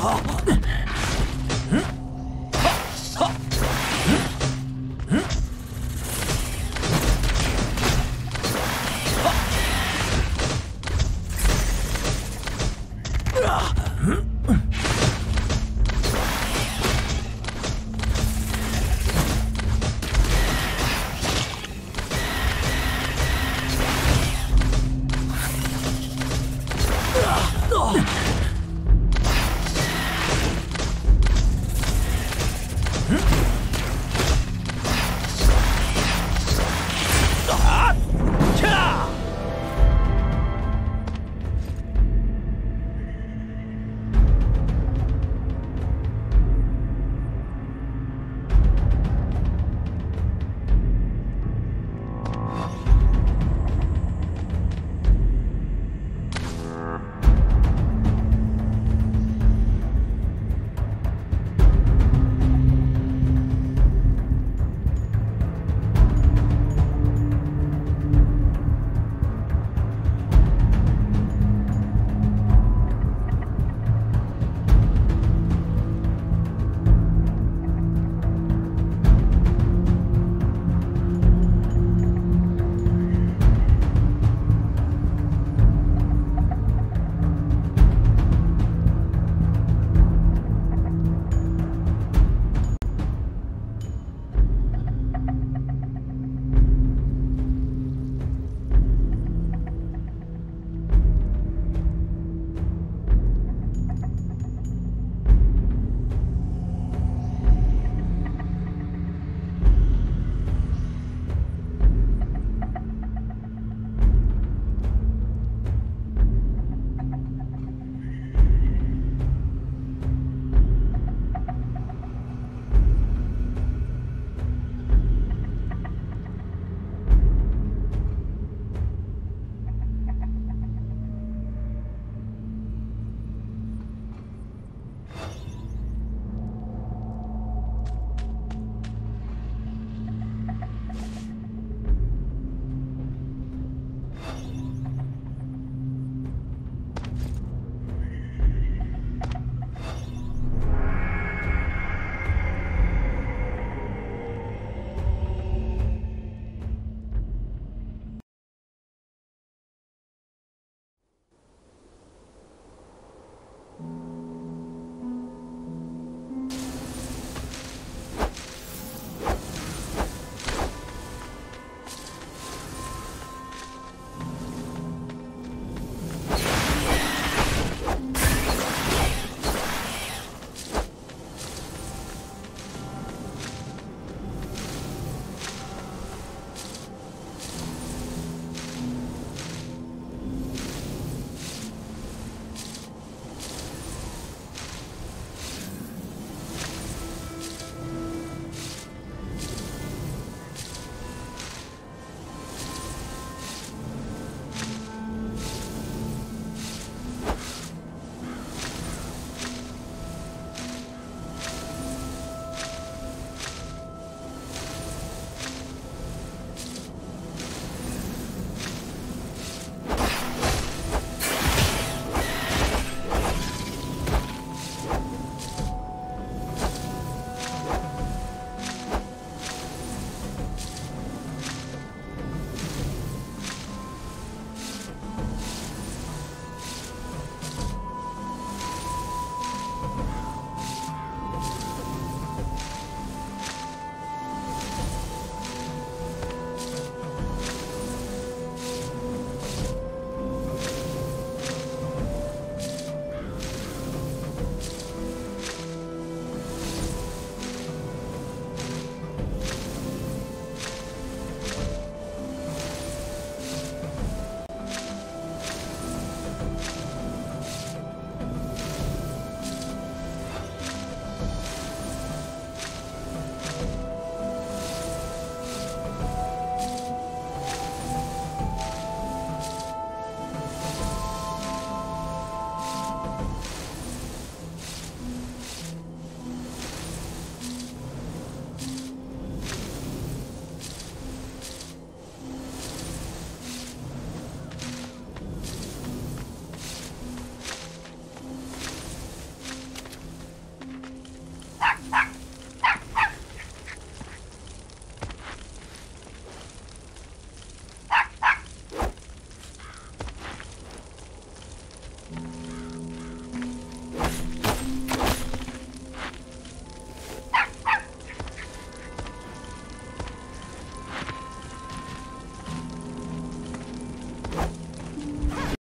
好，